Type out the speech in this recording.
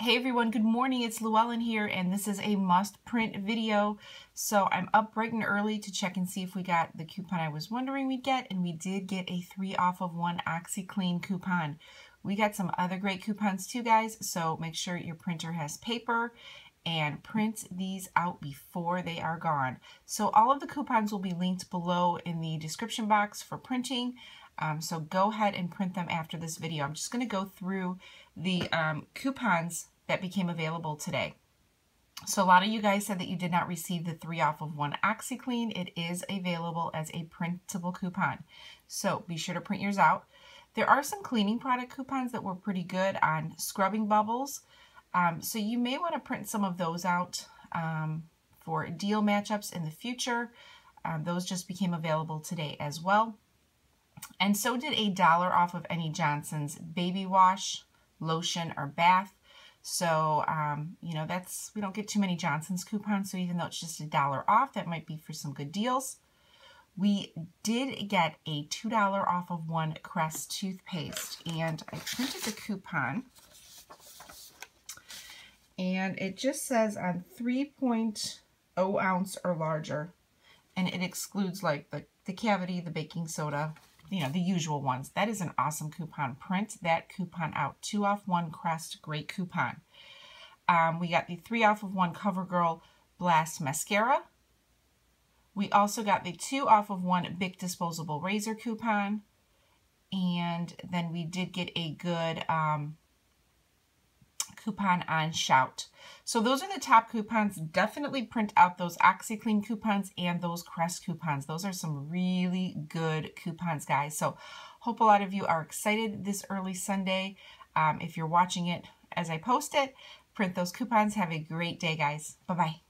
Hey everyone, good morning. It's Llewellyn here, and this is a must print video. So I'm up bright and early to check and see if we got the coupon I was wondering we'd get, and we did get a three off of one OxiClean coupon. We got some other great coupons too, guys, so make sure your printer has paper and print these out before they are gone. So all of the coupons will be linked below in the description box for printing. Um, so go ahead and print them after this video. I'm just going to go through the um, coupons that became available today. So a lot of you guys said that you did not receive the three off of one OxiClean. It is available as a printable coupon. So be sure to print yours out. There are some cleaning product coupons that were pretty good on scrubbing bubbles. Um, so you may want to print some of those out um, for deal matchups in the future. Um, those just became available today as well. And so did a dollar off of any Johnson's baby wash, lotion, or bath. So, um, you know, that's, we don't get too many Johnson's coupons. So even though it's just a dollar off, that might be for some good deals. We did get a $2 off of one Crest toothpaste. And I printed the coupon. And it just says on 3.0 ounce or larger. And it excludes like the, the cavity, the baking soda, you know, the usual ones. That is an awesome coupon. Print that coupon out. Two off one Crest, great coupon. Um, we got the three off of one CoverGirl Blast Mascara. We also got the two off of one Bic Disposable Razor coupon. And then we did get a good um, coupon on Shout. So those are the top coupons. Definitely print out those OxiClean coupons and those Crest coupons. Those are some really good coupons, guys. So hope a lot of you are excited this early Sunday. Um, if you're watching it as I post it, print those coupons. Have a great day, guys. Bye-bye.